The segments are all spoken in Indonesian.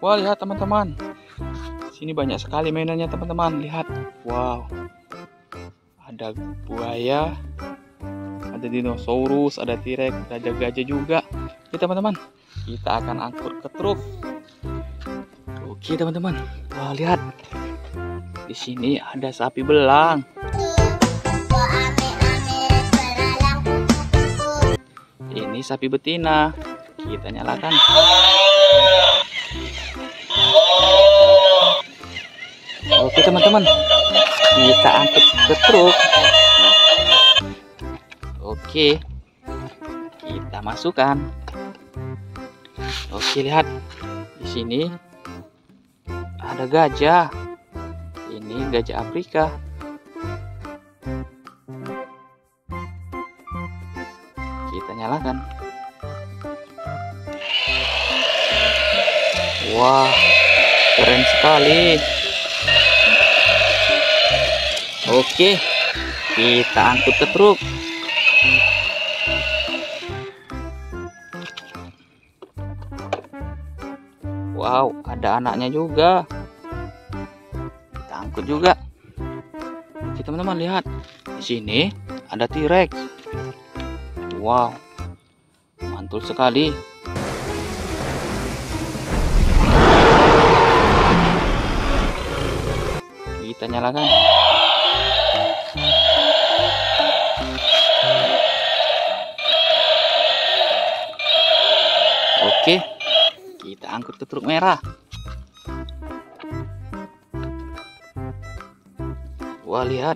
Wah, lihat teman-teman. Sini banyak sekali mainannya teman-teman. Lihat. Wow. Ada buaya, ada dinosaurus, ada T-Rex, ada gajah juga. Oke teman-teman, kita akan angkut ke truk. Oke teman-teman, wah lihat di sini ada sapi belang. Ini sapi betina. Kita nyalakan. Oke teman-teman, kita angkut ke truk. Oke, kita masukkan. Oke lihat di sini ada gajah. Ini gajah Afrika. Kita nyalakan. Wah, keren sekali. Oke, kita angkut ke truk. Wow, ada anaknya juga. Kita angkut juga. Oke, teman-teman lihat. Di sini ada T-Rex. Wow. Mantul sekali. Kita nyalakan. Oke, kita angkut ke truk merah. Wah, lihat.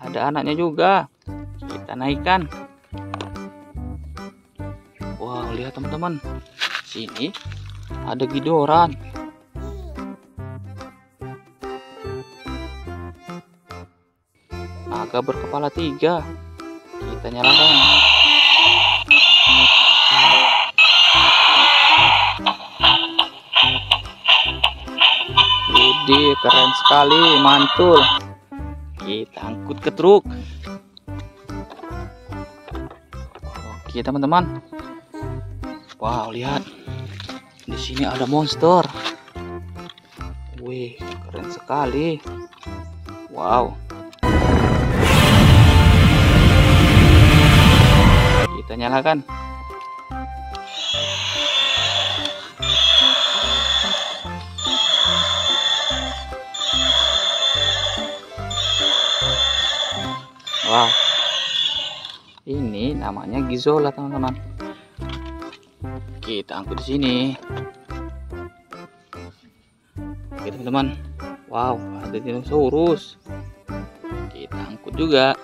Ada anaknya juga. Kita naikkan. Wow, lihat teman-teman. Sini ada gidoran. Naga berkepala tiga. Kita nyalakan. Keren sekali, mantul. Kita angkut ke truk. Oke, teman-teman. Wow, lihat. Di sini ada monster. Wih, keren sekali. Wow. Kita nyalakan. Wow. Ini namanya Gizola, teman-teman. Kita angkut di sini. Oke, teman-teman. Wow, ada dinosaurus. Kita angkut juga.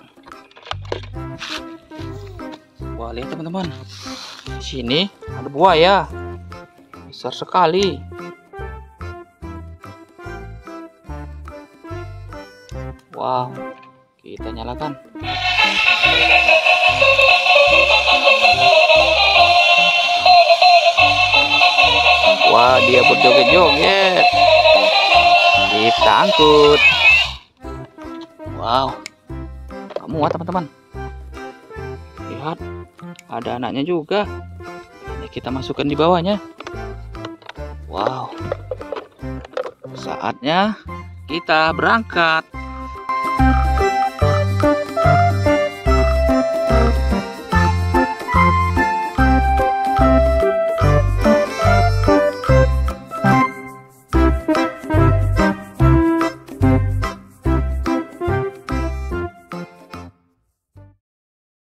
Wah, lihat teman-teman. Di sini ada buaya. Besar sekali. Wow, kita nyalakan. Wah, dia berjoget-joget. Kita angkut. Wow. Kamu muat, teman-teman. Lihat, ada anaknya juga. Ini kita masukkan di bawahnya. Wow. Saatnya kita berangkat.